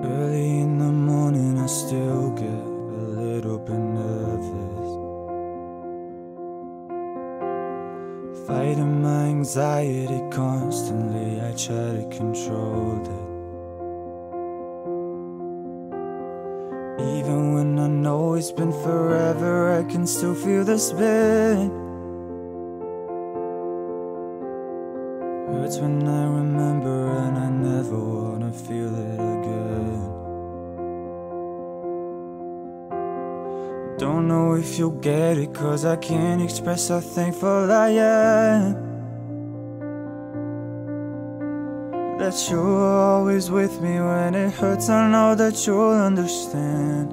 Early in the morning, I still get a little bit nervous. Fighting my anxiety constantly, I try to control it. Even when I know it's been forever, I can still feel the spin. Hurts when I remember, and I never wanna feel it again. Don't know if you'll get it, cause I can't express how thankful I am. That you're always with me when it hurts, I know that you'll understand.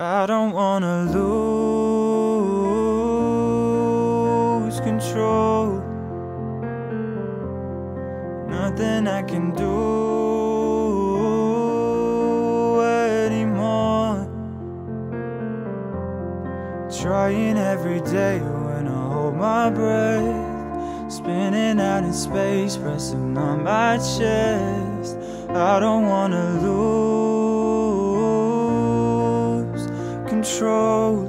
I don't wanna lose control. Nothing I can do Trying every day when I hold my breath. Spinning out in space, pressing on my chest. I don't wanna lose control.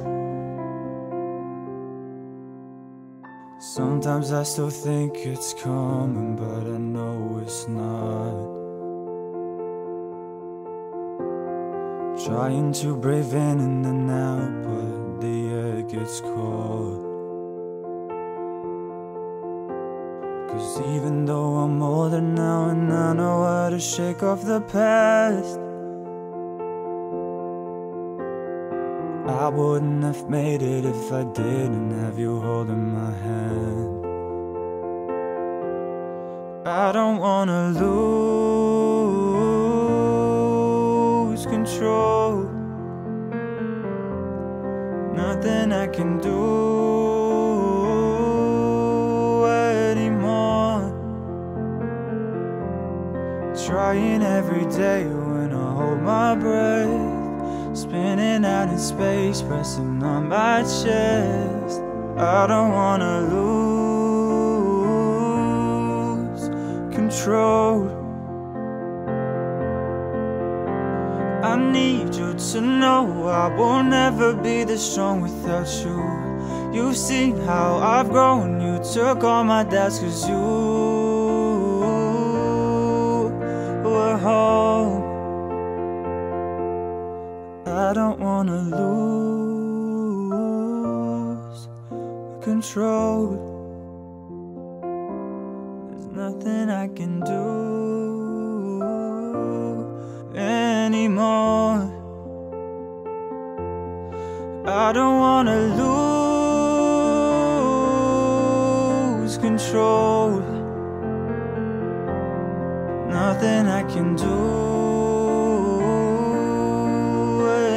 Sometimes I still think it's coming, but I know it's not. Trying to brave in and then out, gets cold. Cause even though I'm older now and I know how to shake off the past, I wouldn't have made it if I didn't have you holding my hand. I don't wanna lose Nothing I can do anymore. Trying every day when I hold my breath. Spinning out in space, pressing on my chest. I don't wanna lose control. Need you to know I will never be this strong without you. You've seen how I've grown, you took all my doubts cause you were home. I don't wanna lose control. There's nothing I can do I don't wanna lose control. Nothing I can do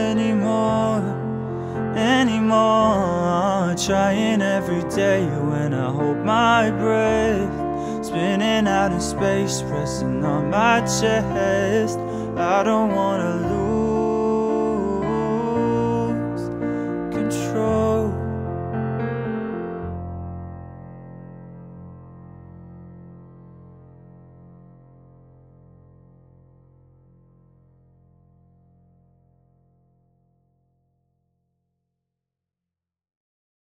anymore, anymore. Trying every day when I hold my breath. Spinning out in space, pressing on my chest. I don't wanna lose